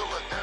kill